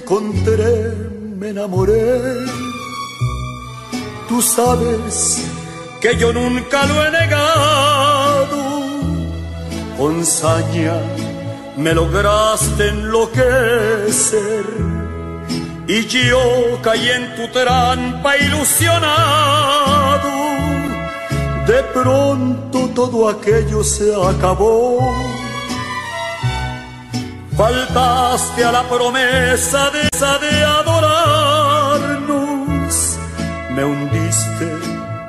encontré me enamoré. Tú sabes que yo nunca lo he negado. Con saña me lograste enloquecer y yo caí en tu trampa ilusionado. De pronto todo aquello se acabó. Faltaste a la promesa de esa de adorarnos. Me hundiste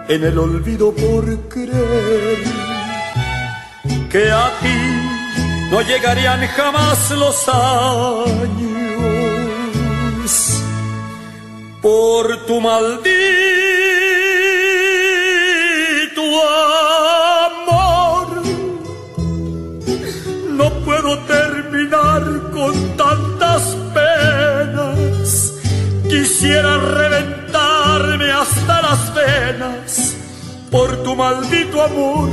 en el olvido por creer que a ti no llegarían jamás los años por tu maldito con tantas penas. Quisiera reventarme hasta las venas por tu maldito amor,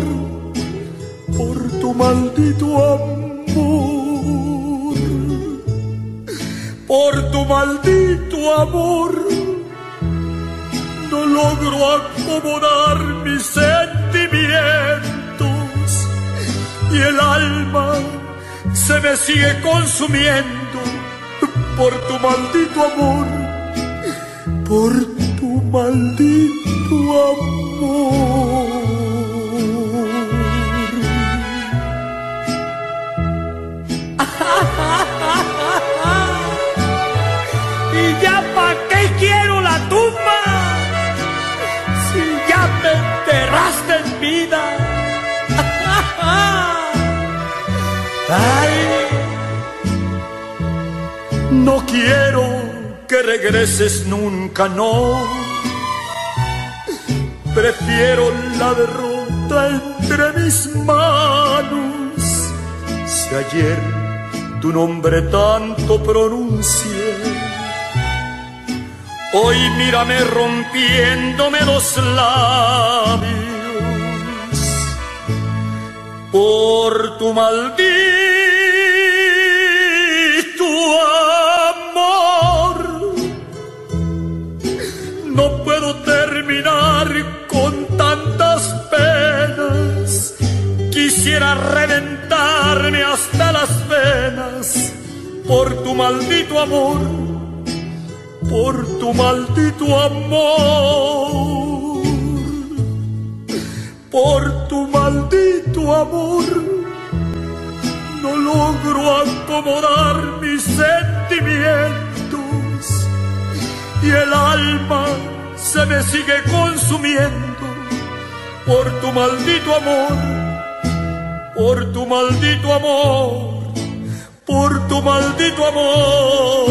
por tu maldito amor por tu maldito amor. No logro acomodar mis sentimientos y el alma se me sigue consumiendo por tu maldito amor, por tu maldito amor. Quiero que regreses nunca, no. Prefiero la derrota entre mis manos. Si ayer tu nombre tanto pronuncié, hoy mírame rompiéndome los labios por tu maldito Quisiera reventarme hasta las venas por tu maldito amor, por tu maldito amor, por tu maldito amor. No logro acomodar mis sentimientos y el alma se me sigue consumiendo por tu maldito amor, por tu maldito amor, por tu maldito amor,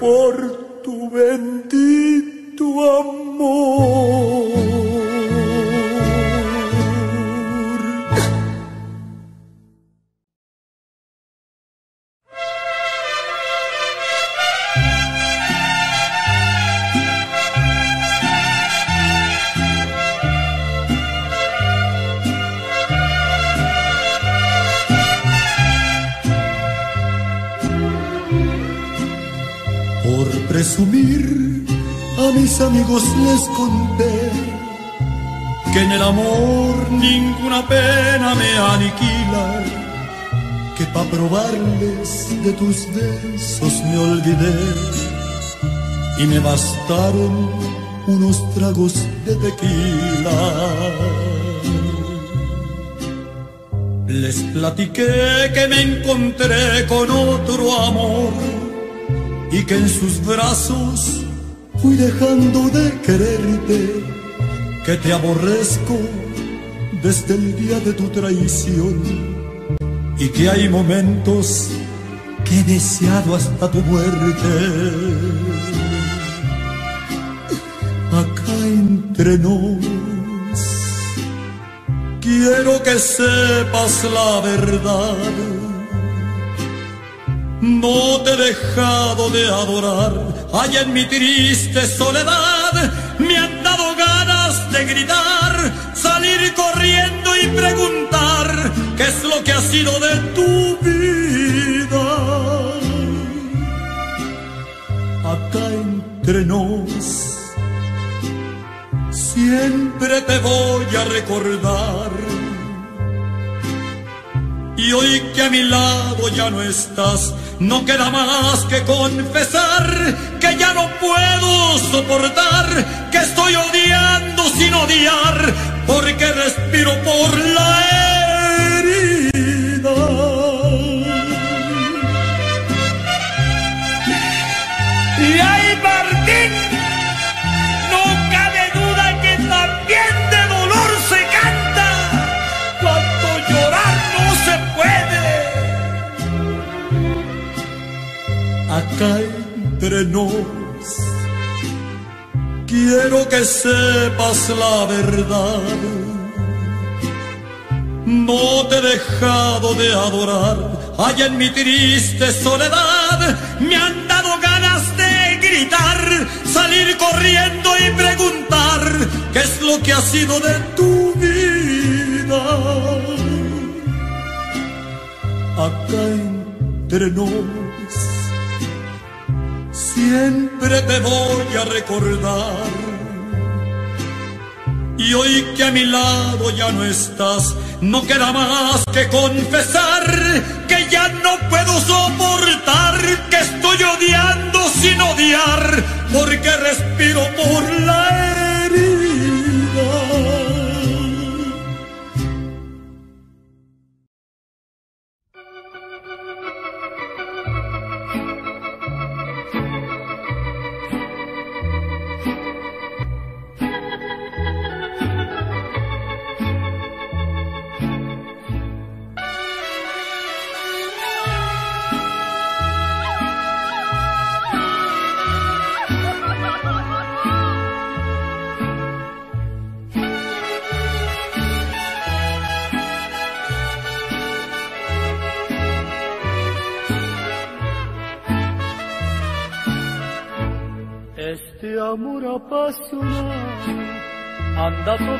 por tu bendito amor. Presumir a mis amigos les conté que en el amor ninguna pena me aniquila, que pa' probarles de tus besos me olvidé y me bastaron unos tragos de tequila. Les platiqué que me encontré con otro amor y que en sus brazos fui dejando de quererte, que te aborrezco desde el día de tu traición y que hay momentos que he deseado hasta tu muerte. Acá entre nos, quiero que sepas la verdad. No te he dejado de adorar, allá en mi triste soledad me han dado ganas de gritar, salir corriendo y preguntar qué es lo que ha sido de tu vida. Acá entre nos, siempre te voy a recordar. Y hoy que a mi lado ya no estás, no queda más que confesar que ya no puedo soportar, que estoy odiando sin odiar, porque respiro por la Acá entre nos, quiero que sepas la verdad. No te he dejado de adorar, hay en mi triste soledad, me han dado ganas de gritar, salir corriendo y preguntar qué es lo que ha sido de tu vida. Acá entre nos, siempre te voy a recordar. Y hoy que a mi lado ya no estás, no queda más que confesar que ya no puedo soportar, que estoy odiando sin odiar, porque respiro por la anda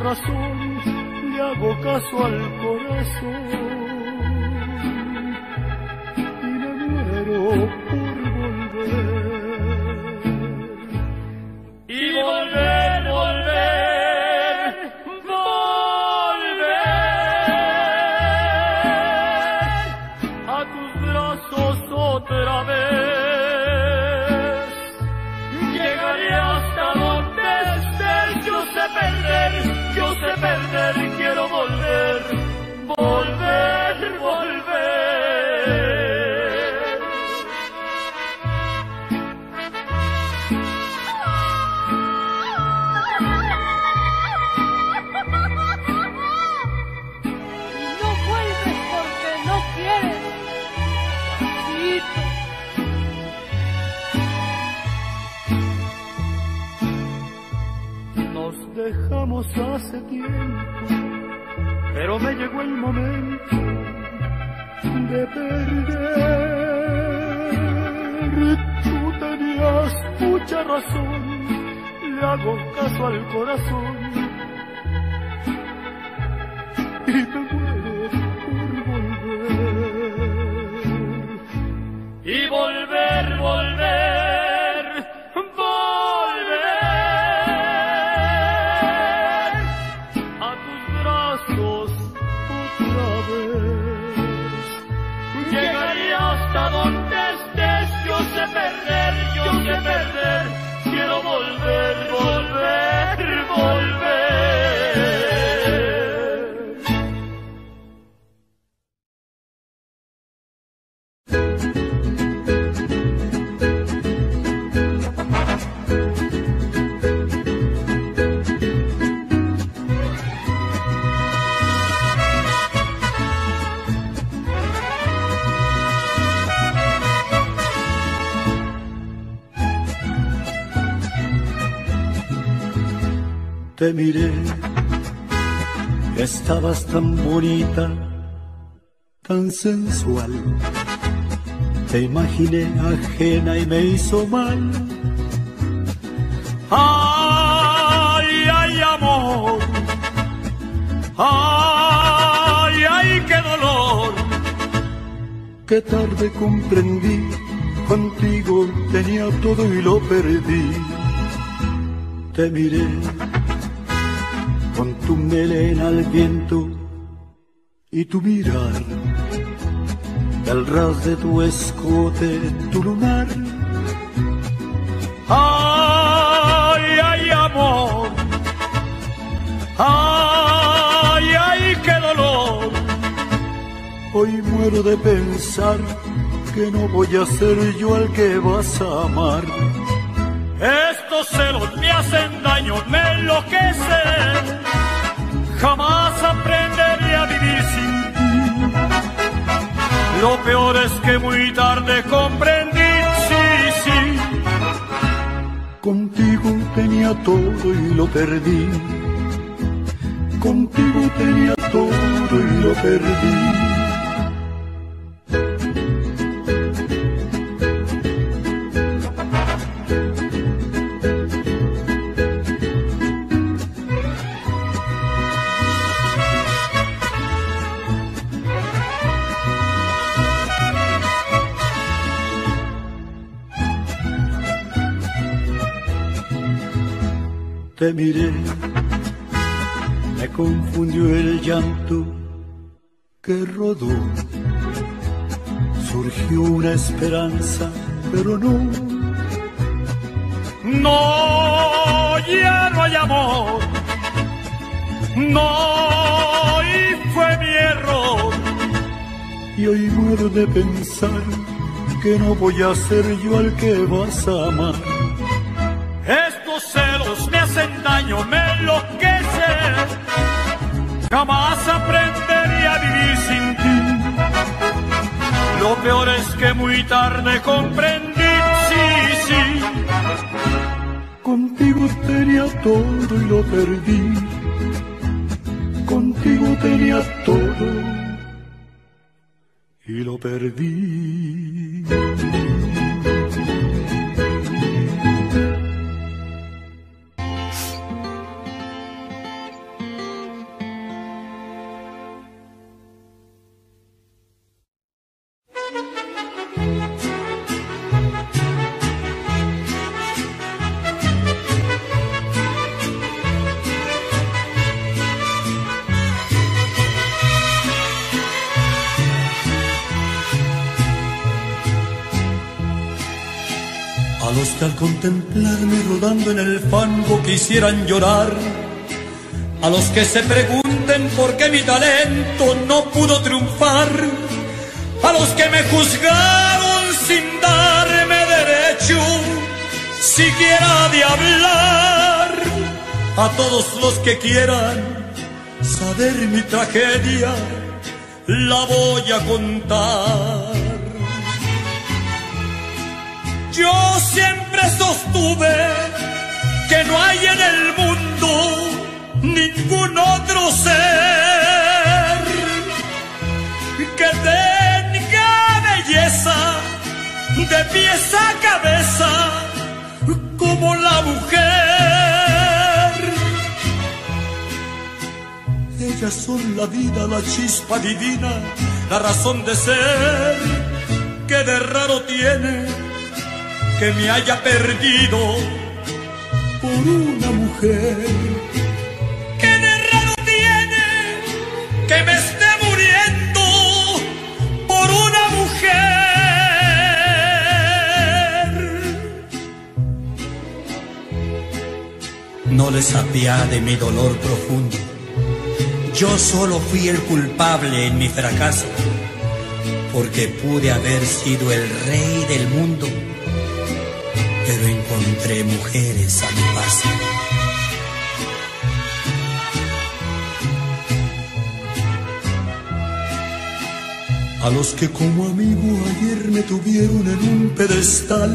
razón, le hago caso al corazón. Y me muero hace tiempo, pero me llegó el momento de perder. Tú tenías mucha razón, le hago caso al corazón te miré, estabas tan bonita, tan sensual. Te imaginé ajena y me hizo mal. Ay, ay, amor. Ay, ay, qué dolor. Qué tarde comprendí, contigo tenía todo y lo perdí. Te miré tu melena al viento y tu mirar, el ras de tu escote, tu lunar. Ay, ay, amor. Ay, ay, qué dolor. Hoy muero de pensar que no voy a ser yo al que vas a amar. Estos celos me hacen daño, me enloquecen. Jamás aprenderé a vivir sin ti. Lo peor es que muy tarde comprendí, sí, sí. Contigo tenía todo y lo perdí. Contigo tenía todo y lo perdí. Te miré, me confundió el llanto que rodó. Surgió una esperanza, pero no. No, ya no hay amor. No, y fue mi error. Y hoy muero de pensar que no voy a ser yo al que vas a amar. Hacen daño, me enloquecen. Jamás aprenderé a vivir sin ti. Lo peor es que muy tarde comprendí, sí, sí. Contigo tenía todo y lo perdí. Contigo tenía todo y lo perdí. Al contemplarme rodando en el fango quisieran llorar, a los que se pregunten por qué mi talento no pudo triunfar, a los que me juzgaron sin darme derecho siquiera de hablar, a todos los que quieran saber mi tragedia, la voy a contar. Yo siempre sostuve que no hay en el mundo ningún otro ser que tenga belleza de pies a cabeza como la mujer. Ellas son la vida, la chispa divina, la razón de ser que de raro tiene que me haya perdido por una mujer. ¿Qué de raro tiene que me esté muriendo por una mujer? No les apiade mi dolor profundo. Yo solo fui el culpable en mi fracaso, porque pude haber sido el rey del mundo pero encontré mujeres a mi paso. A los que como amigo ayer me tuvieron en un pedestal,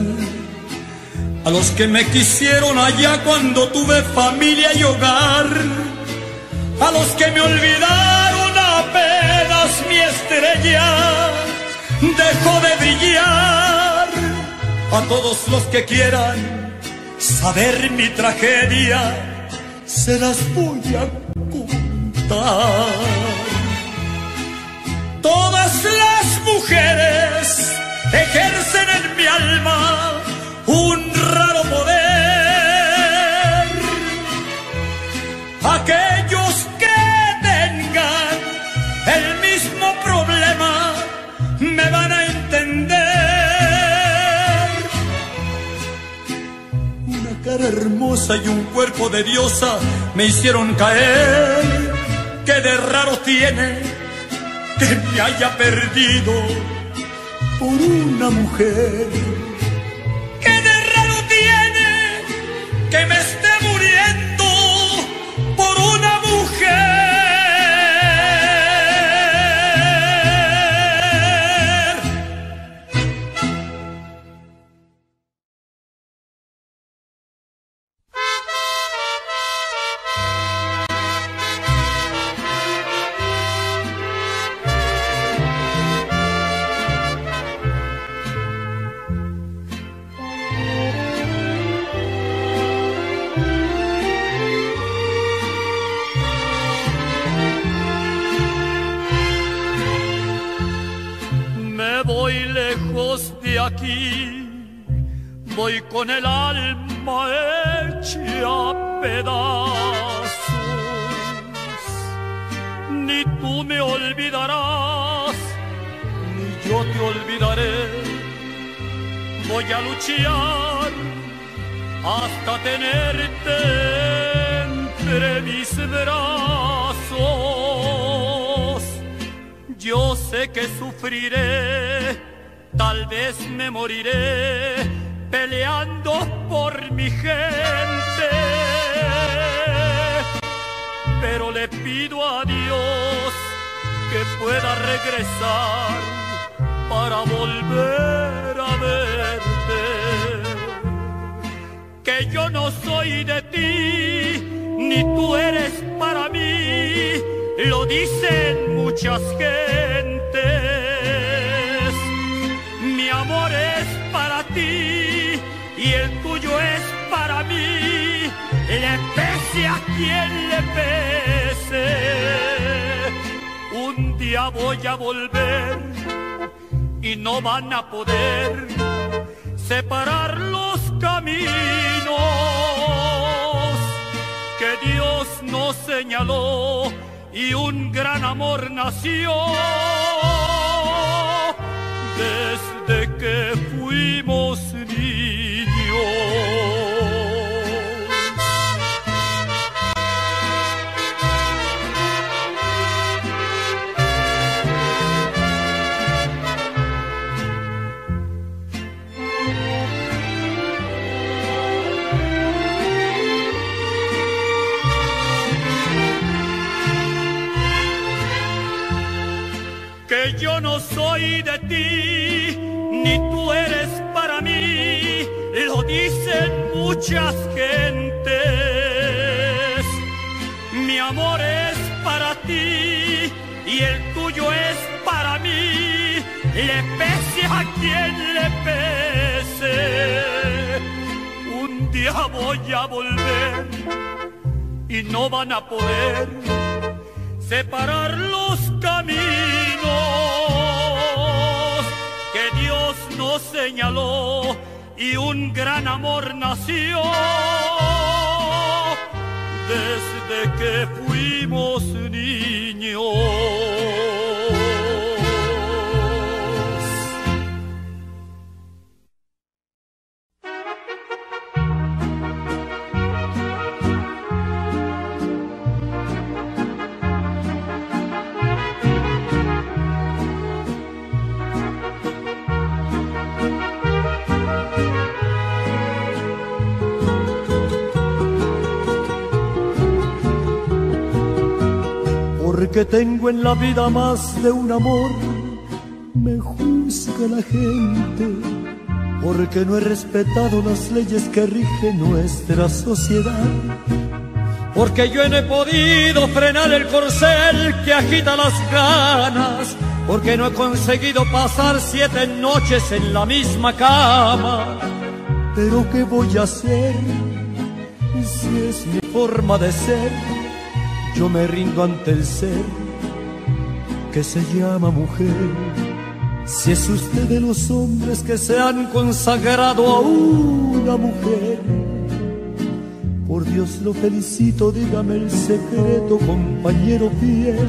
a los que me quisieron allá cuando tuve familia y hogar, a los que me olvidaron apenas mi estrella. Dejó de brillar, a todos los que quieran saber mi tragedia, se las voy a contar. Todas las mujeres ejercen en mi alma un raro poder. Hermosa y un cuerpo de diosa me hicieron caer. Que de raro tiene que me haya perdido por una mujer que me esté muriendo por una mujer. Con el desde que muchas gentes. Mi amor es para ti y el tuyo es para mí, le pese a quien le pese. Un día voy a volver y no van a poder separar los caminos que Dios nos señaló y un gran amor nació desde que fuimos niños. Que tengo en la vida más de un amor, me juzga la gente porque no he respetado las leyes que rigen nuestra sociedad. Porque yo no he podido frenar el corcel que agita las ganas, porque no he conseguido pasar siete noches en la misma cama. Pero ¿qué voy a hacer si es mi forma de ser? Yo me rindo ante el ser que se llama mujer. Si es usted de los hombres que se han consagrado a una mujer, por Dios lo felicito, dígame el secreto, compañero fiel.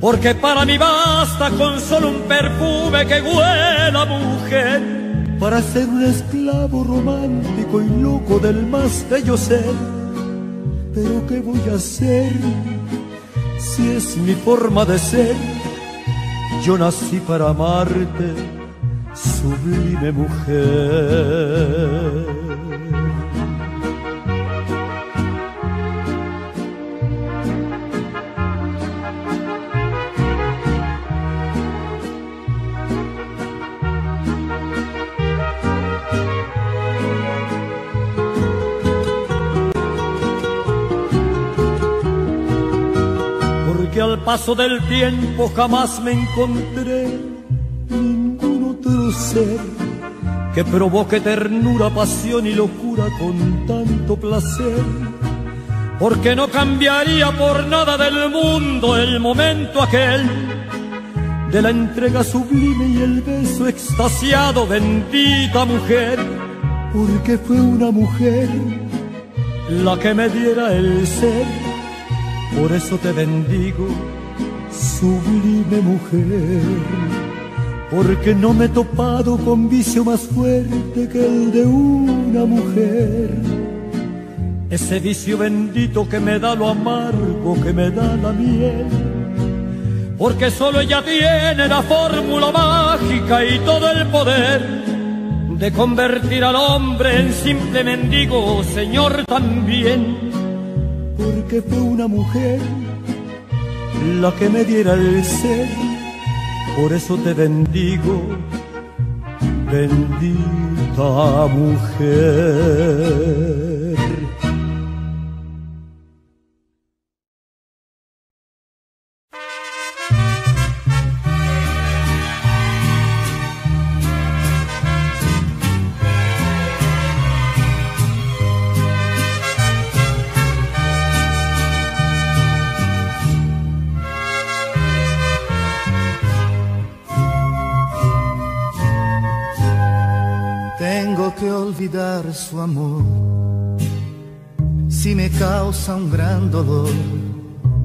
Porque para mí basta con solo un perfume que huela mujer. Para ser un esclavo romántico y loco del más bello ser. Pero ¿qué voy a hacer si es mi forma de ser? Yo nací para amarte, sublime mujer. Paso del tiempo jamás me encontré ningún otro ser que provoque ternura, pasión y locura con tanto placer. Porque no cambiaría por nada del mundo el momento aquel de la entrega sublime y el beso extasiado, bendita mujer, porque fue una mujer la que me diera el ser. Por eso te bendigo, sublime mujer, porque no me he topado con vicio más fuerte que el de una mujer. Ese vicio bendito que me da lo amargo, que me da la miel porque solo ella tiene la fórmula mágica y todo el poder de convertir al hombre en simple mendigo, Señor también. Porque fue una mujer la que me diera el ser, por eso te bendigo, bendita mujer. Causa un gran dolor,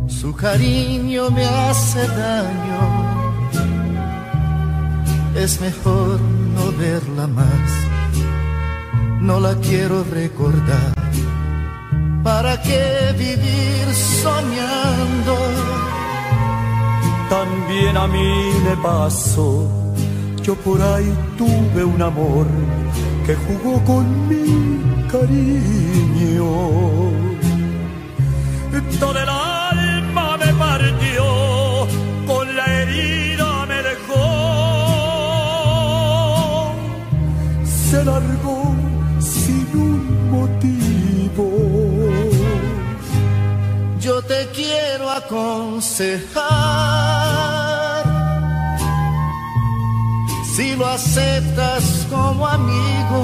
su cariño me hace daño. Es mejor no verla más, no la quiero recordar. ¿Para qué vivir soñando? También a mí me pasó, yo por ahí tuve un amor que jugó con mi cariño. Se largó sin un motivo. Yo te quiero aconsejar. Si lo aceptas como amigo,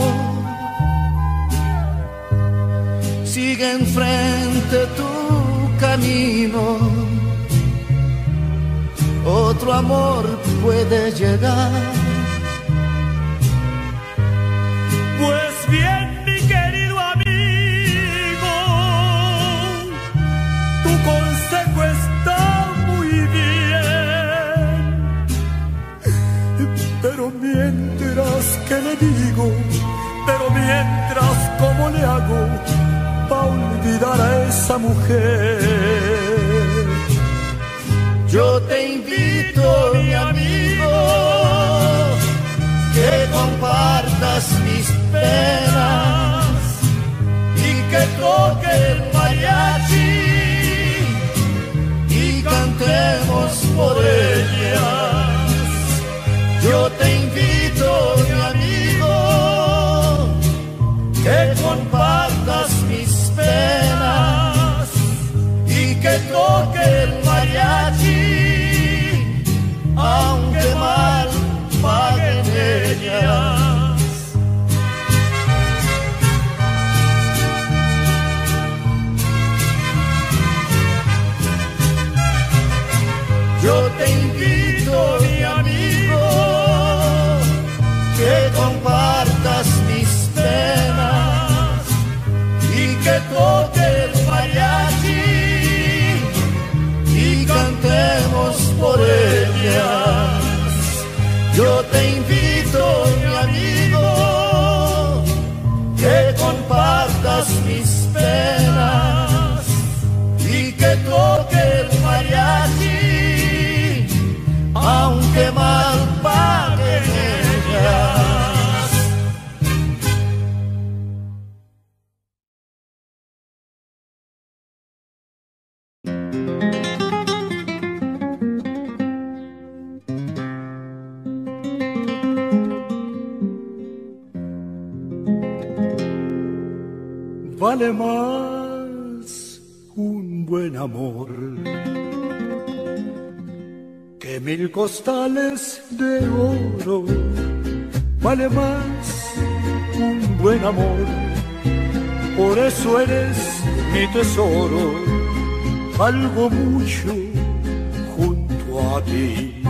sigue enfrente tu camino. Otro amor puede llegar. Pero mientras que le digo, pero mientras cómo le hago para olvidar a esa mujer. Yo te invito, mi amigo, que compartas mis penas y que toque el mariachi y cantemos por ellas. Yo te invito, mi amigo, que compartas mis penas y que toque el mariachi. Te invito, mi amigo, que compartas mis penas Vale más un buen amor que mil costales de oro. Vale más un buen amor, por eso eres mi tesoro. Valgo mucho junto a ti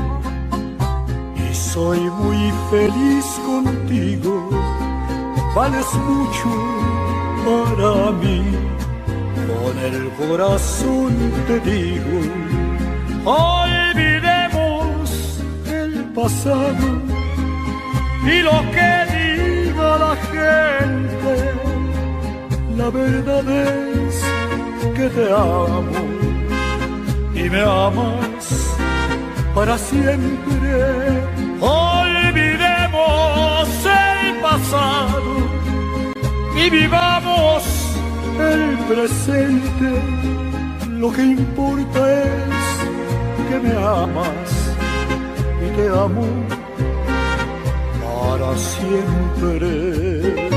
y soy muy feliz contigo. Vales mucho para mí, con el corazón te digo. Olvidemos el pasado y lo que diga la gente. La verdad es que te amo y me amas para siempre. Olvidemos el pasado y vivamos el presente. Lo que importa es que me amas y te amo para siempre.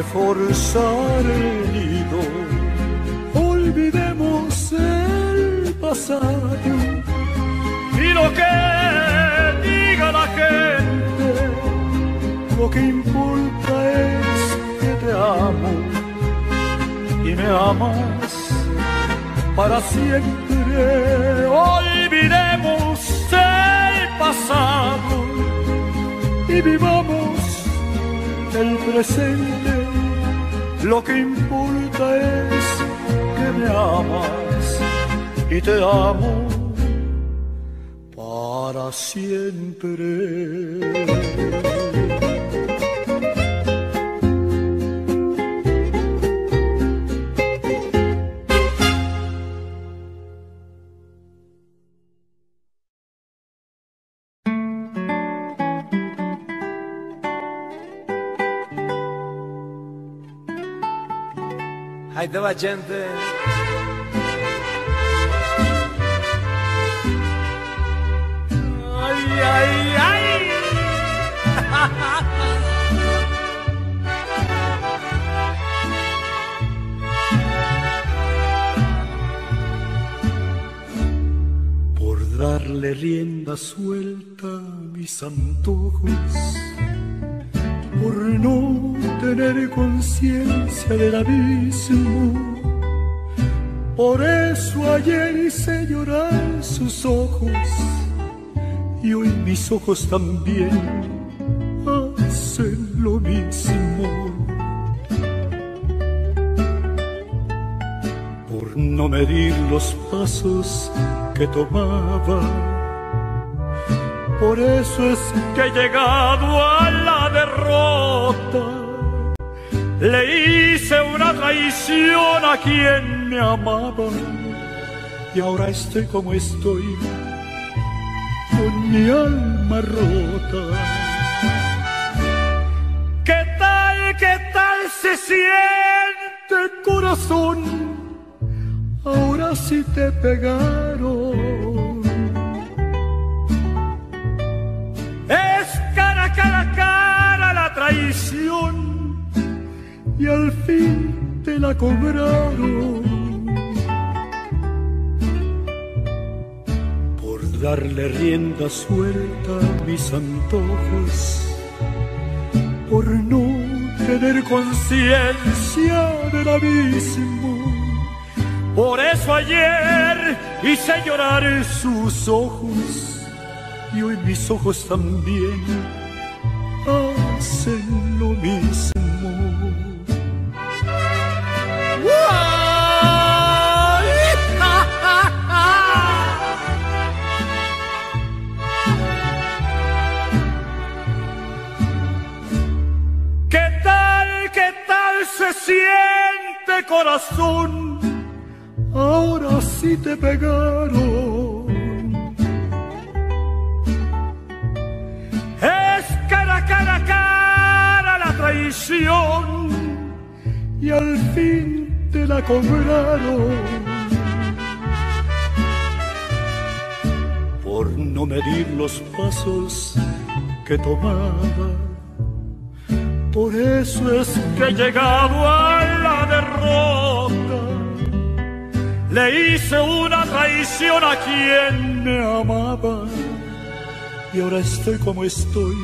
Para reforzar el nido. Olvidemos el pasado y lo que diga la gente. Lo que importa es que te amo y me amas para siempre. Olvidemos el pasado y vivamos el presente. Lo que importa es que me amas y te amo para siempre. Ahí te va, gente. Ay, ay, ay. por darle rienda suelta a mis antojos, por no tener conciencia del abismo. Por eso ayer hice llorar sus ojos y hoy mis ojos también hacen lo mismo. Por no medir los pasos que tomaba. Por eso es que he llegado a la derrota. Le hice una traición a quien me amaba y ahora estoy como estoy, con mi alma rota. ¿Qué tal, qué tal se siente corazón? Ahora sí te pegaron. Y al fin te la cobraron. Por darle rienda suelta a mis antojos, por no tener conciencia del abismo. Por eso ayer hice llorar sus ojos y hoy mis ojos también Ahora sí te pegaron. Es cara, cara, cara la traición y al fin te la cobraron. Por no medir los pasos que tomaba. Por eso es que he llegado a la derrota. Le hice una traición a quien me amaba. Y ahora estoy como estoy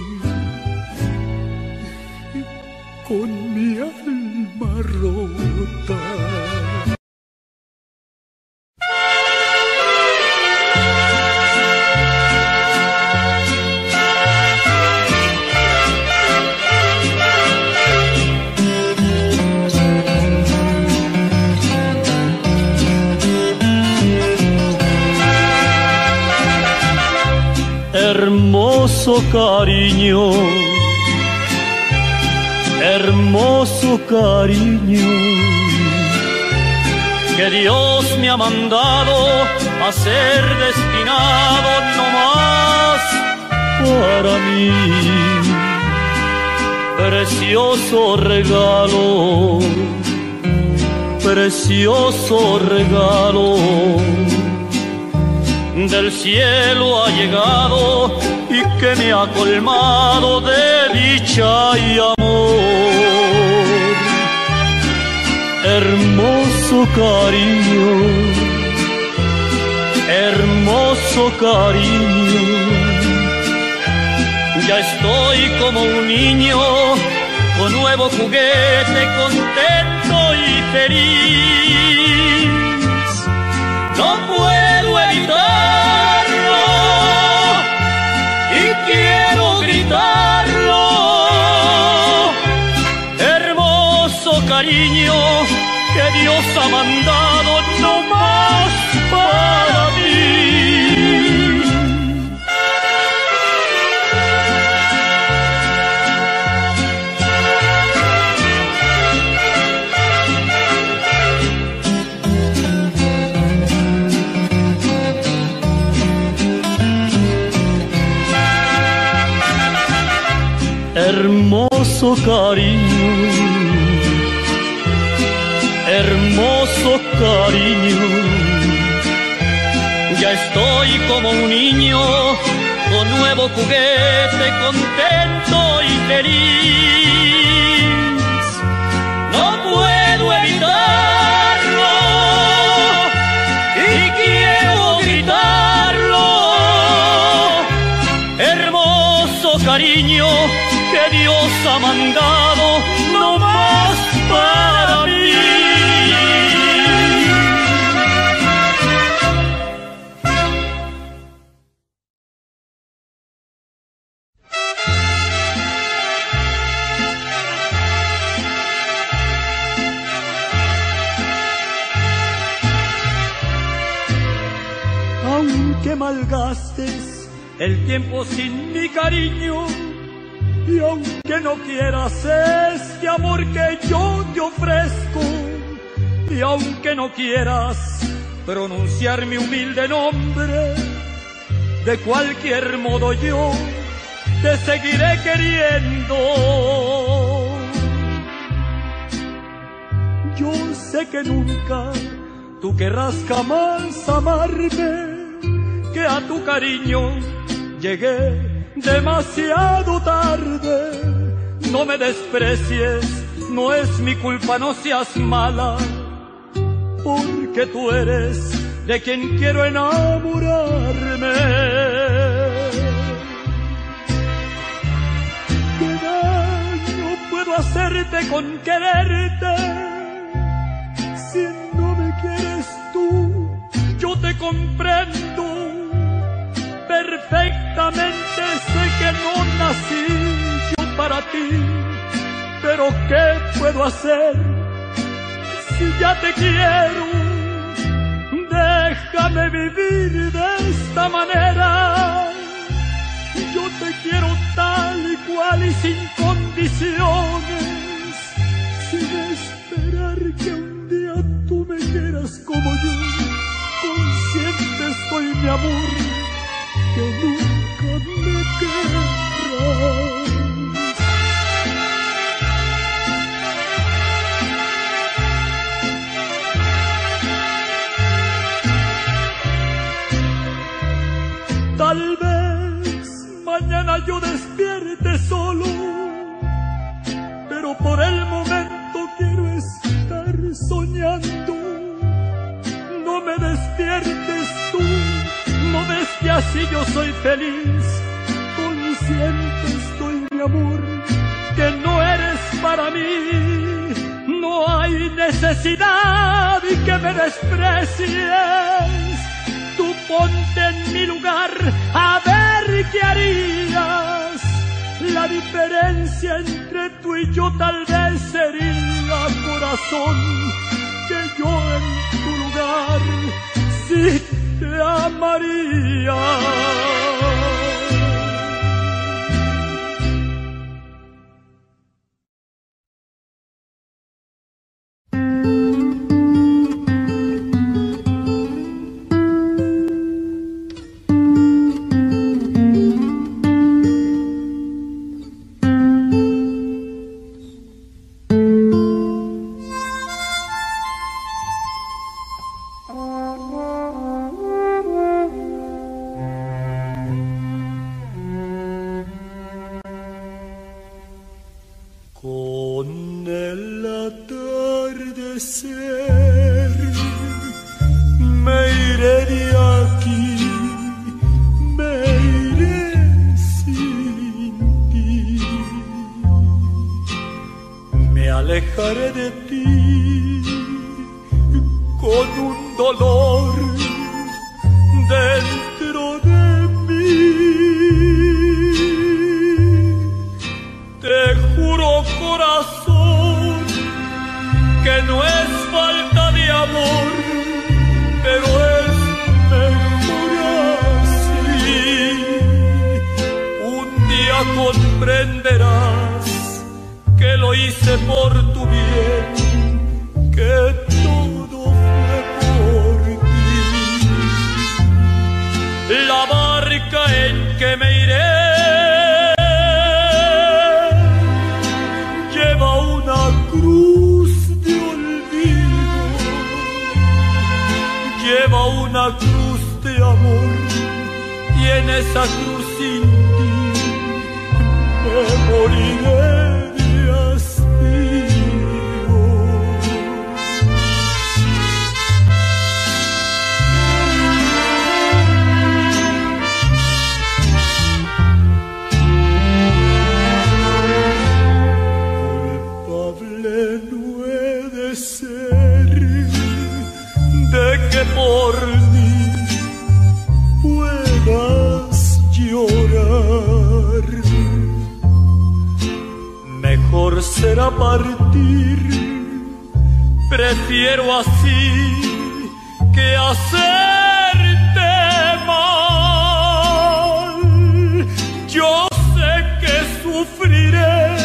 cariño, hermoso cariño, que Dios me ha mandado a ser destinado no más para mí. Precioso regalo, precioso regalo del cielo ha llegado y que me ha colmado de dicha y amor. Hermoso cariño, hermoso cariño, ya estoy como un niño con nuevo juguete, contento y feliz. Cariño, hermoso cariño. Ya estoy como un niño con nuevo juguete, contento y feliz. No puedo evitarlo y quiero gritarlo. Hermoso cariño Dios ha mandado no más para mí. Aunque malgastes el tiempo sin mi cariño, y aunque no quieras este amor que yo te ofrezco, y aunque no quieras pronunciar mi humilde nombre, de cualquier modo yo te seguiré queriendo. Yo sé que nunca tú querrás jamás amarme, que a tu cariño llegué demasiado tarde. No me desprecies, no es mi culpa, no seas mala, porque tú eres de quien quiero enamorarme. ¿Qué daño puedo hacerte con quererte? Si no me quieres tú, yo te comprendo perfectamente, sé que no nací yo para ti pero ¿qué puedo hacer si ya te quiero? Déjame vivir de esta manera. Yo te quiero tal y cual y sin condiciones, sin esperar que un día tú me quieras como yo. Consciente estoy, mi amor, que nunca me querrás. Tal vez mañana yo despierte solo, pero por el momento quiero estar soñando. No me despiertes tú, ves que así yo soy feliz. Consciente estoy, mi amor, que no eres para mí. No hay necesidad y que me desprecies tú ponte en mi lugar a ver qué harías. La diferencia entre tú y yo tal vez sería, corazón, que yo en tu lugar que amaría. María. lleva una cruz de amor y en esa cruz sin ti me moriré. partir. Prefiero así que hacerte mal. Yo sé que sufriré,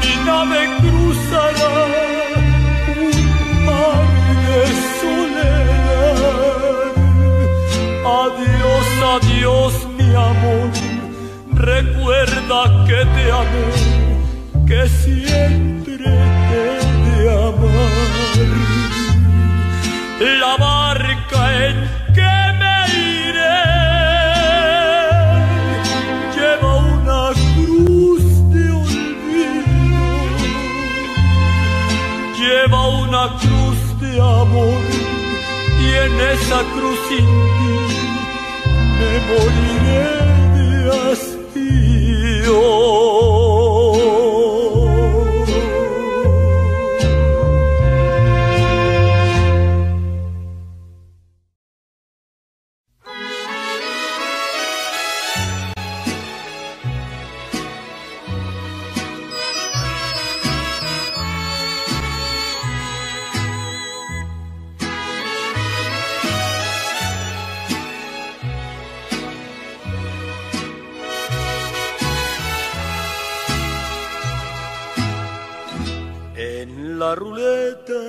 mi nave cruzará un mar de soledad. Adiós, adiós, mi amor, recuerda que te amo que siempre he de amar. La barca en que me iré lleva una cruz de olvido, lleva una cruz de amor y en esa cruz sin ti me moriré. La ruleta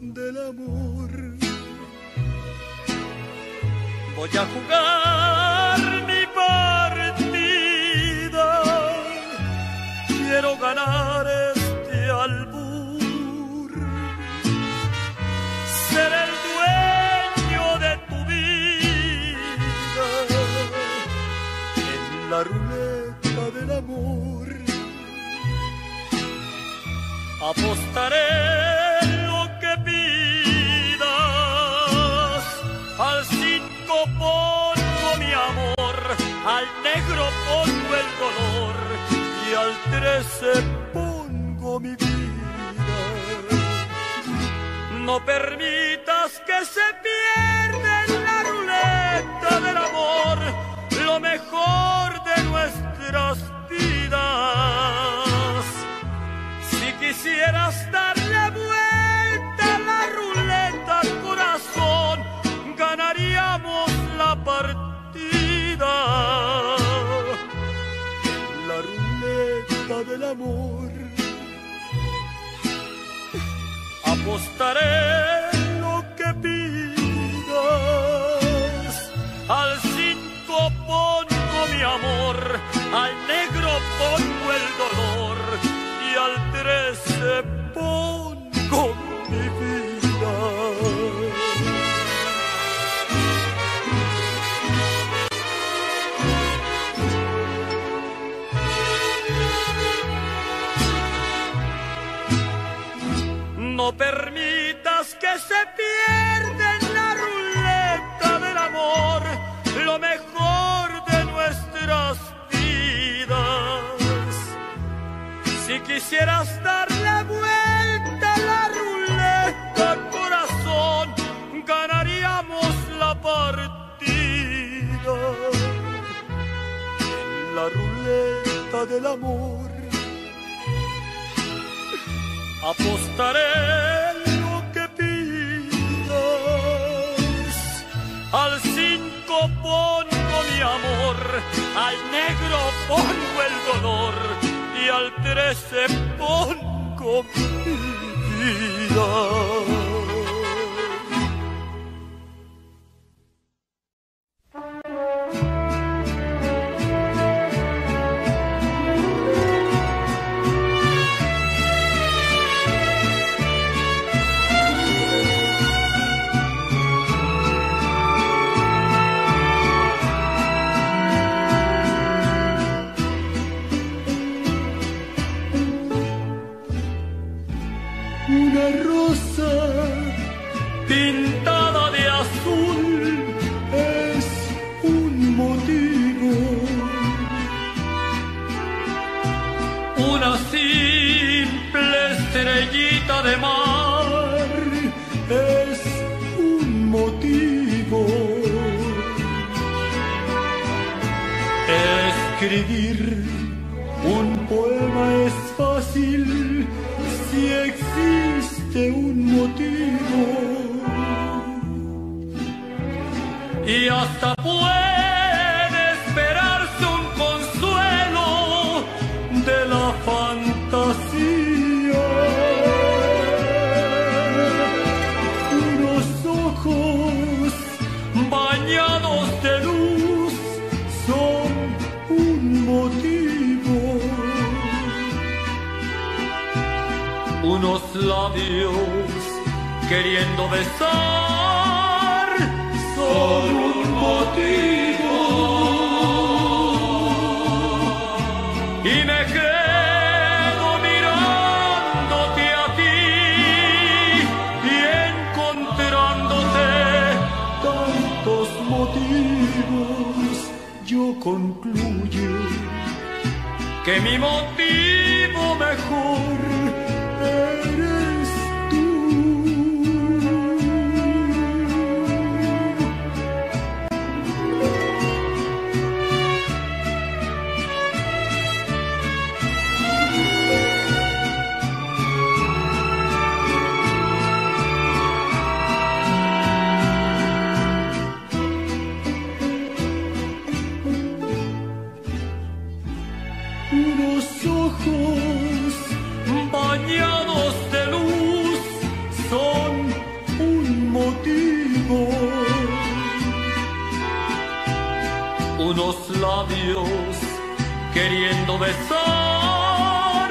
del amor. Voy a jugar apostaré lo que pidas. Al cinco pongo mi amor, al negro pongo el dolor y al trece pongo mi vida. No permitas Apostaré Si quisieras darle vuelta a la ruleta, corazón, ganaríamos la partida. En la ruleta del amor apostaré lo que pidas. Al cinco pongo mi amor, al negro pongo el dolor trece pongo mi vida. labios queriendo besar solo un motivo. Y me quedo mirándote a ti y encontrándote tantos motivos. Yo concluyo que mi motivo mejor queriendo besar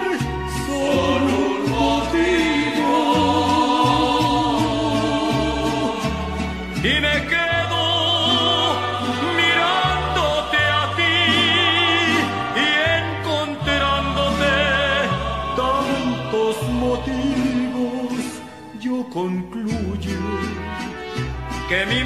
son un motivo. Y me quedo mirándote a ti y encontrándote tantos motivos, yo concluyo que mi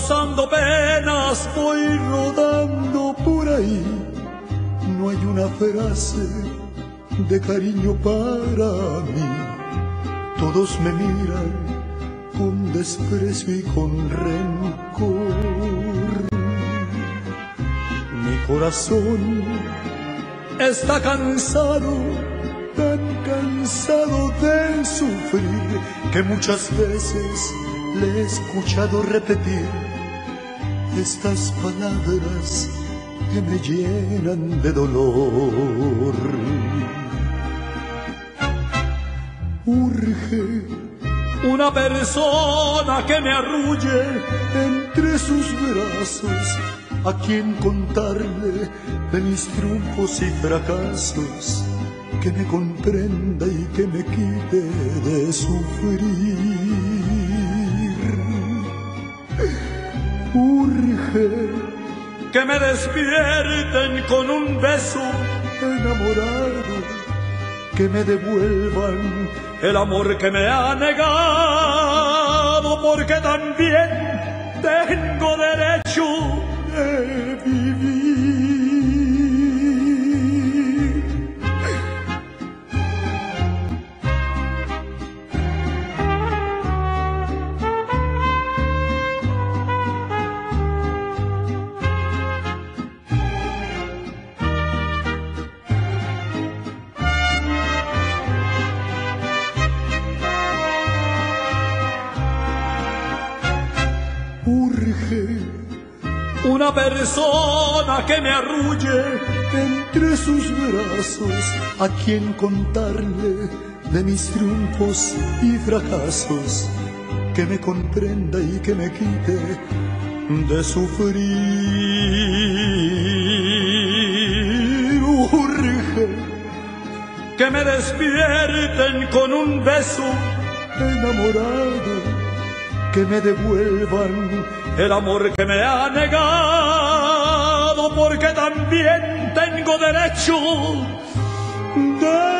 causando penas voy rodando por ahí. No hay una frase de cariño para mí. Todos me miran con desprecio y con rencor. Mi corazón está cansado, tan cansado de sufrir que muchas veces le he escuchado repetir estas palabras que me llenan de dolor. Urge una persona que me arrulle entre sus brazos, a quien contarle de mis triunfos y fracasos, que me comprenda y que me quite de sufrir. Que me despierten con un beso enamorado, que me devuelvan el amor que me ha negado, porque también tengo derecho persona que me arrulle entre sus brazos, a quien contarle de mis triunfos y fracasos, que me comprenda y que me quite de sufrir. Urge que me despierten con un beso enamorado, que me devuelvan el amor que me ha negado, porque también tengo derecho de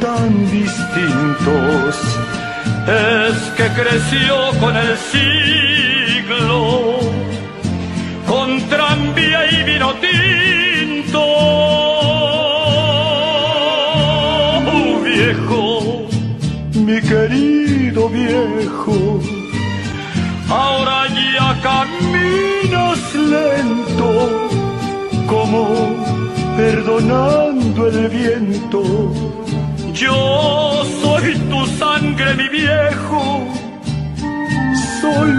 tan distintos. Es que creció con el siglo, con tranvía y vino tinto. Oh, viejo, mi querido viejo, ahora ya caminas lento, como perdonando el viento. Yo soy tu sangre, mi viejo, soy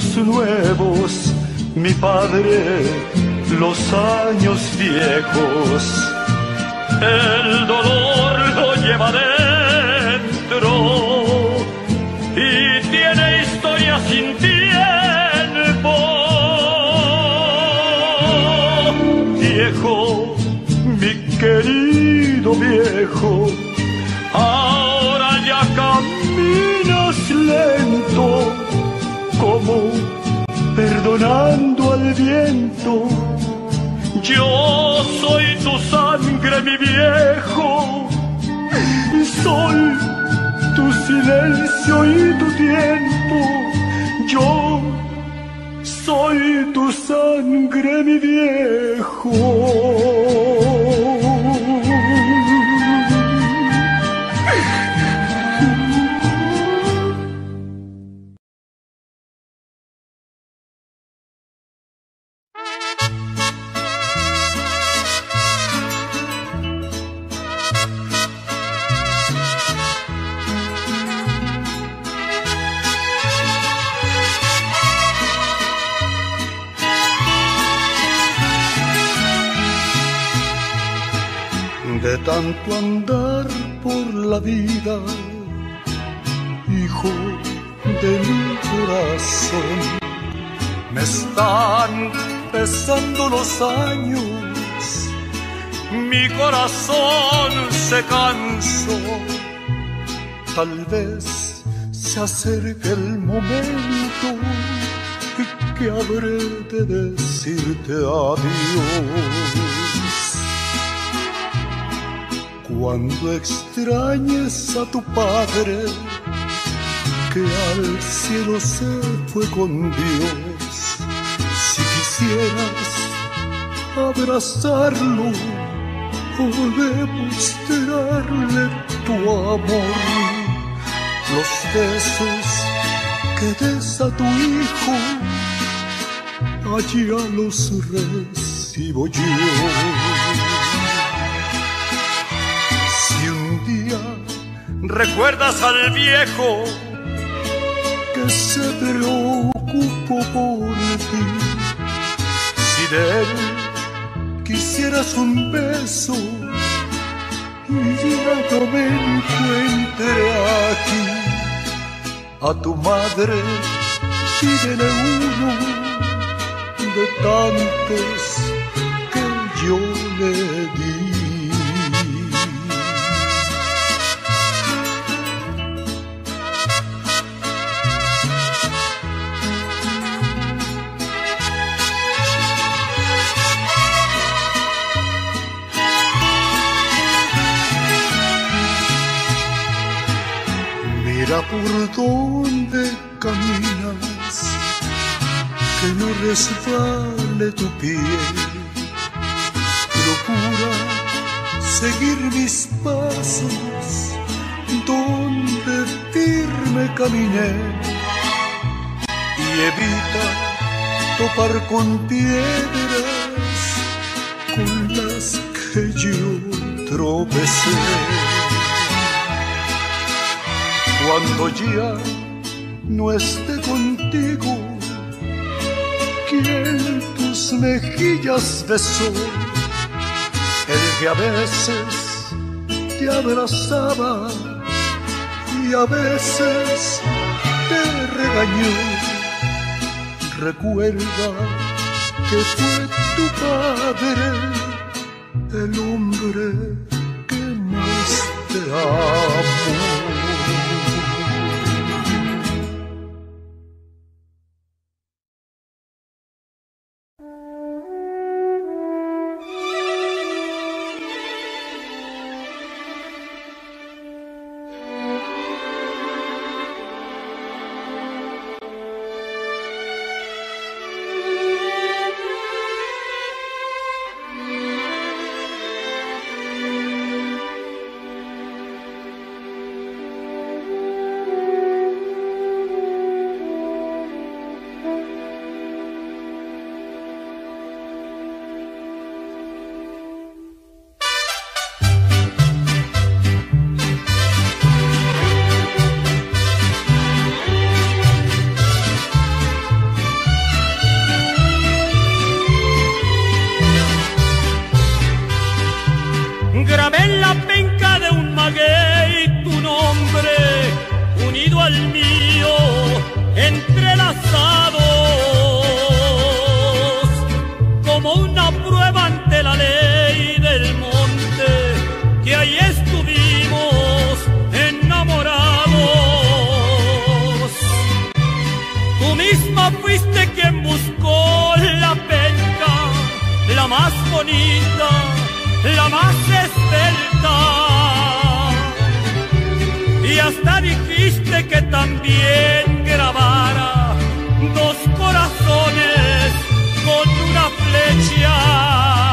años nuevos, mi padre los años viejos. El dolor lo lleva dentro y tiene historia sin tiempo. Viejo, mi querido viejo, perdonando al viento. Yo soy tu sangre, mi viejo, soy tu silencio y tu tiempo. Yo soy tu sangre, mi viejo. De tanto andar por la vida, hijo de mi corazón. Me están pesando los años, mi corazón se cansó. Tal vez se acerque el momento que habré de decirte adiós. Cuando extrañes a tu padre, que al cielo se fue con Dios, si quisieras abrazarlo o demostrarle tu amor, los besos que des a tu hijo, allá los recibo yo. Recuerdas al viejo que se preocupó por ti. Si de él quisieras un beso y me encuentre aquí, a tu madre pídele uno de tantos que yo le di. Mira por dónde caminas, que no resbale tu piel. Procura seguir mis pasos donde firme caminé y evita topar con piedras con las que yo tropecé. Cuando ya no esté contigo, quien tus mejillas besó, el que a veces te abrazaba y a veces te regañó. Recuerda que fue tu padre el hombre que más te amó. La más esbelta. Y hasta dijiste que también grabara dos corazones con una flecha.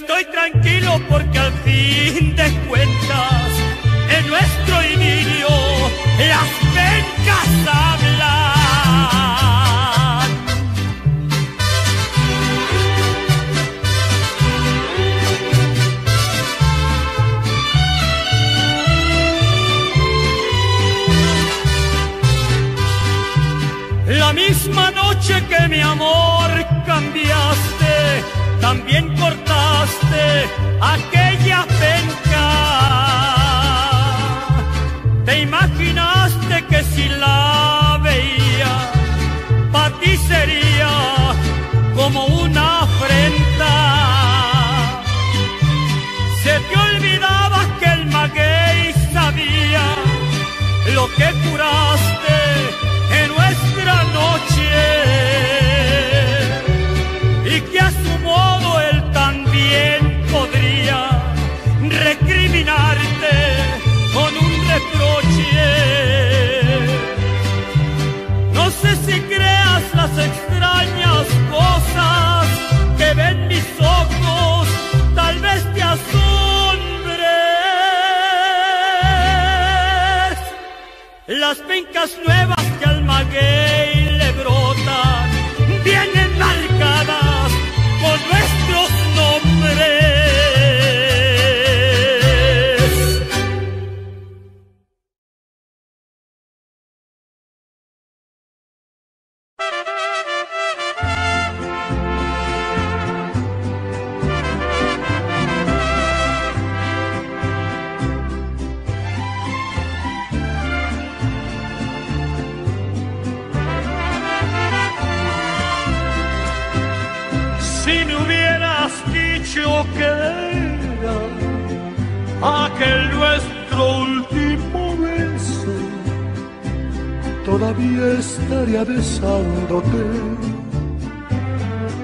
Estoy tranquilo porque al fin de cuentas, en nuestro idilio, las pencas hablan. La misma noche que mi amor cambiaste, también aquella penca. Te imaginaste que si la veía, para ti sería como una afrenta. Se te olvidaba que el maguey sabía lo que curaste las extrañas cosas que ven mis ojos, tal vez te asombres. Las pencas nuevas que al besándote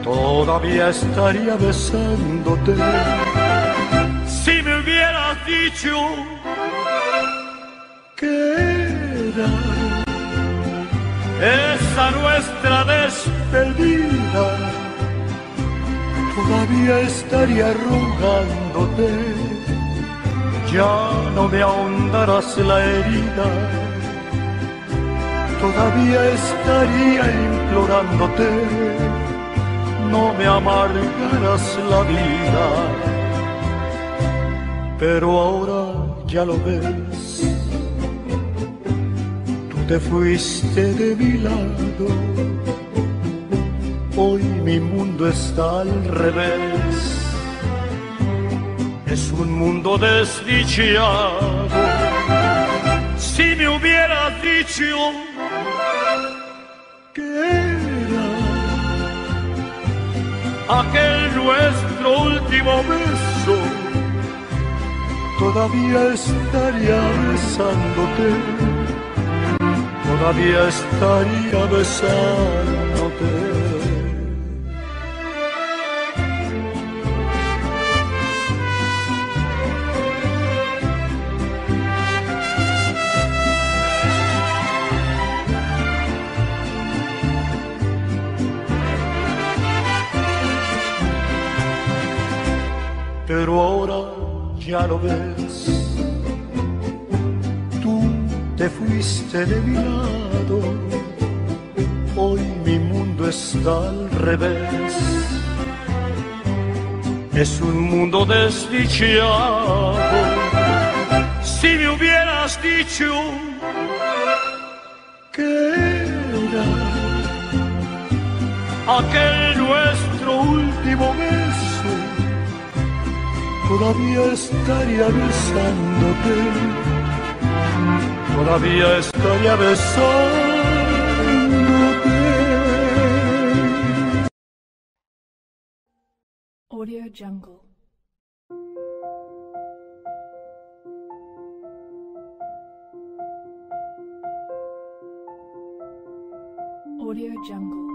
todavía estaría besándote. Si me hubieras dicho que era esa nuestra despedida, todavía estaría rogándote. Ya no me ahondarás la herida, todavía estaría implorándote no me amargarás la vida. Pero ahora ya lo ves, tú te fuiste de mi lado. Hoy mi mundo está al revés, es un mundo desdichado. Si me hubieras dicho aquel nuestro último beso, todavía estaría besándote, todavía estaría besándote. Ya lo ves. Tú te fuiste de mi lado, hoy mi mundo está al revés. Es un mundo desdichado. Si me hubieras dicho que era aquel nuestro último beso todavía estaría besándote, todavía estaría besándote. Audio Jungle. Audio Jungle.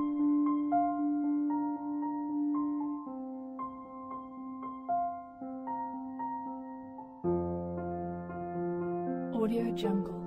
Audio Jungle.